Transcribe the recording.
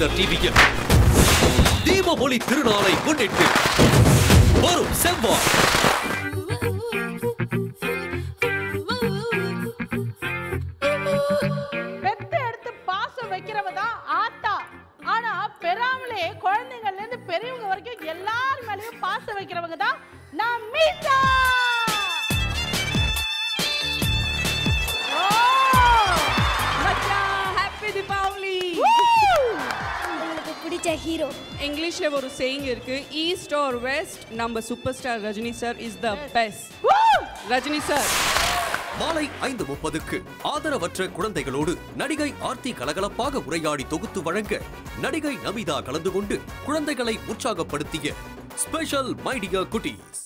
கலைஞர் டிவியில் தீபமொழி திருநாளை முன்னிட்டு வரும் செவ்வாய். பாசம் தான் ஆத்தா. பெறாமலே குழந்தைங்கள்ல இருந்து பெரியவங்க வரைக்கும் எல்லார் மேலயும் பாசம் வைக்கிறவங்க தான் நான் மீட் பிடிச்ச ஹீரோ இங்கிலீஷ்ல ஒரு சேயிங் இருக்கு ஈஸ்ட் ஆர் வெஸ்ட் நம்ம super star Rajini sir is the best Rajini sir மாலை ஐந்து முப்பதுக்கு ஆதரவற்ற குழந்தைகளோடு நடிகை ஆர்த்தி கலகலப்பாக உரையாடி தொகுத்து வழங்க நடிகை நமிதா கலந்து கொண்டு குழந்தைகளை உற்சாகப்படுத்திய ஸ்பெஷல் மைடியா குட்டீஸ்